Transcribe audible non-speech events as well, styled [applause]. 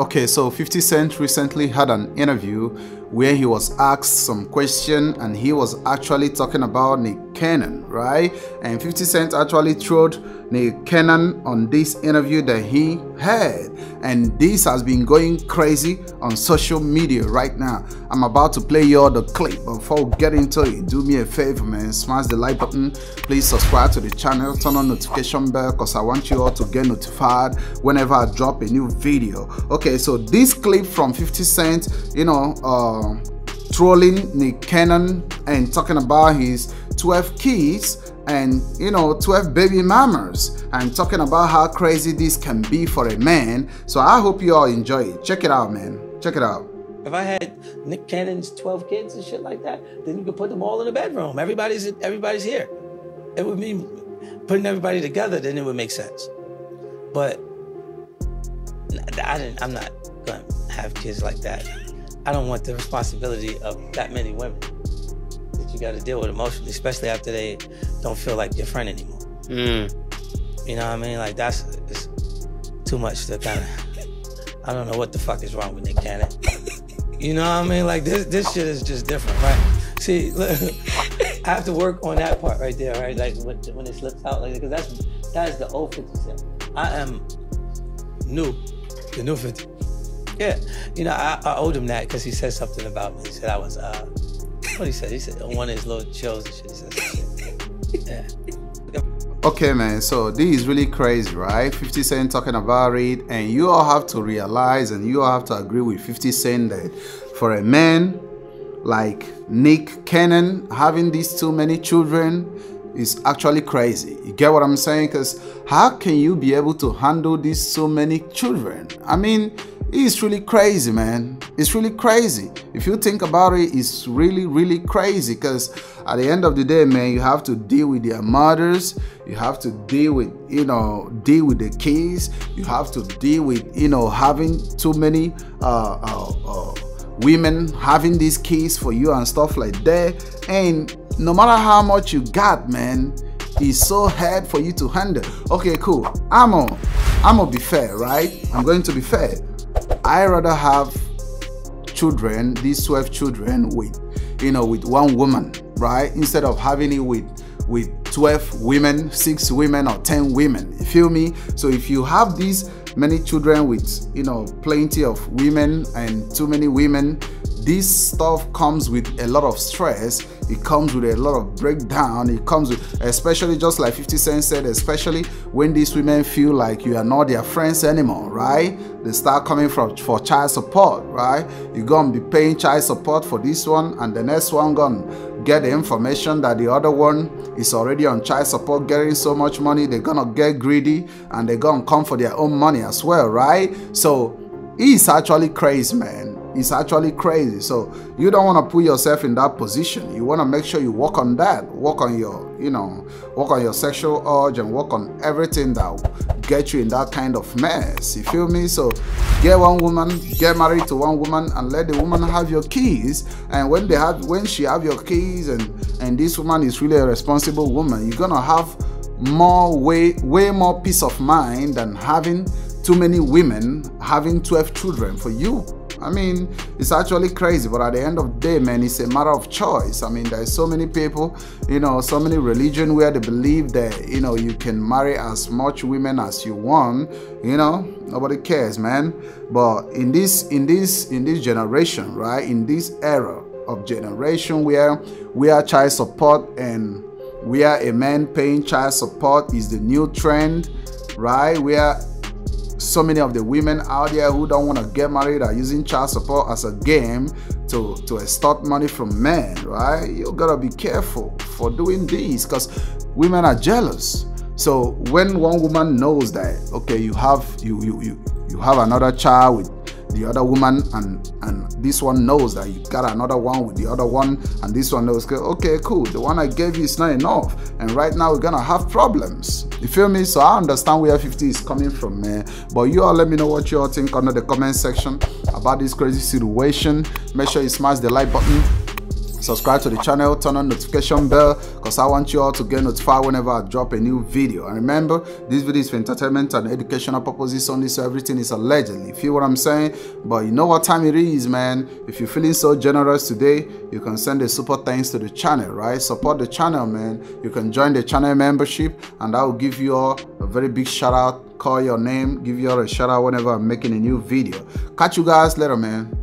Okay, so 50 Cent recently had an interview where he was asked some question and he was actually talking about Nick Cannon, right? And 50 Cent actually throwed Nick Cannon on this interview that he had. And this has been going crazy on social media right now. I'm about to play you all the clip. But before we get into it, do me a favor, man. Smash the like button. Please subscribe to the channel. Turn on notification bell because I want you all to get notified whenever I drop a new video. Okay, so this clip from 50 Cent, you know, uh, Um, trolling Nick Cannon and talking about his 12 kids and you know 12 baby mamas and talking about how crazy this can be for a man. So i hope you all enjoy it. Check it out man. Check it out. If i had nick cannon's 12 kids and shit like that then you could put them all in a bedroom. Everybody's everybody's here. It would mean putting everybody together then it would make sense. But i didn't i'm not gonna have kids like that I don't want the responsibility of that many women that you got to deal with emotionally, especially after they don't feel like your friend anymore. Mm. You know what I mean? Like that's it's too much to kind of. I don't know what the fuck is wrong with Nick Cannon. you know what I mean? Like this this shit is just different, right? See, look, [laughs] I have to work on that part right there, right? Like when, when it slips out, like because that's that's the old 50 Cent. I am new, the new 50. Yeah, you know, I, I owed him that because he said something about me. He said I was, uh, what he said? He said on one of his little shows and shit. He said, yeah. Okay, man, so this is really crazy, right? 50 Cent talking about it, and you all have to realize and you all have to agree with 50 Cent that for a man like Nick Cannon having these too many children is actually crazy. You get what I'm saying? Because how can you be able to handle these so many children? I mean, it's really crazy, man. It's really crazy. If you think about it, it's really, really crazy because at the end of the day, man, you have to deal with their mothers. You have to deal with, you know, deal with the kids. You have to deal with, you know, having too many uh, uh, uh, women having these kids for you and stuff like that. And no matter how much you got, man, it's so hard for you to handle. Okay, cool. I'm gonna, I'm gonna be fair, right? I'm going to be fair I rather have children, these 12 children with, you know, with one woman, right? Instead of having it with with 12 women, six women or 10 women. You feel me? So if you have these many children with, you know, plenty of women and too many women, this stuff comes with a lot of stress. It comes with a lot of breakdown. It comes with especially just like 50 cent said especially when these women feel like you are not their friends anymore right? They start coming from for child support right? You're gonna be paying child support for this one and the next one gonna get the information that the other one is already on child support getting so much money they're gonna get greedy and they're gonna come for their own money as well right? So it's actually crazy man it's actually crazy. So you don't want to put yourself in that position. You want to make sure you work on that, work on your, you know, work on your sexual urge and work on everything that get you in that kind of mess. You feel me? So get one woman, get married to one woman, and let the woman have your keys. And when they have, when she have your keys, and and this woman is really a responsible woman, you're gonna have more way way more peace of mind than having too many women having 12 children for you I mean, it's actually crazy, but at the end of the day, man, it's a matter of choice. I mean, there's so many people, you know, so many religion where they believe that, you know, you can marry as much women as you want, you know, nobody cares, man. But in this, in this, in this generation, right, in this era of generation where we are child support and we are a man paying child support is the new trend, right? Where so many of the women out there who don't want to get married are using child support as a game to, to extort money from men, right? You gotta be careful for doing this because women are jealous. So when one woman knows that, okay, you have you you you, you have another child with the other woman and and this one knows that you got another one with the other one and this one knows okay cool the one i gave you is not enough and right now we're gonna have problems you feel me? So i understand where 50 is coming from man. But you all let me know what you all think under the comment section about this crazy situation. Make sure you smash the like button subscribe to the channel turn on notification bell because i want you all to get notified whenever i drop a new video. And remember this video is for entertainment and educational purposes only so everything is allegedly. Feel what i'm saying? But you know what time it is man. If you're feeling so generous today you can send a super thanks to the channel right? Support the channel man. You can join the channel membership and i will give you all a very big shout out call your name give you all a shout out whenever i'm making a new video. Catch you guys later man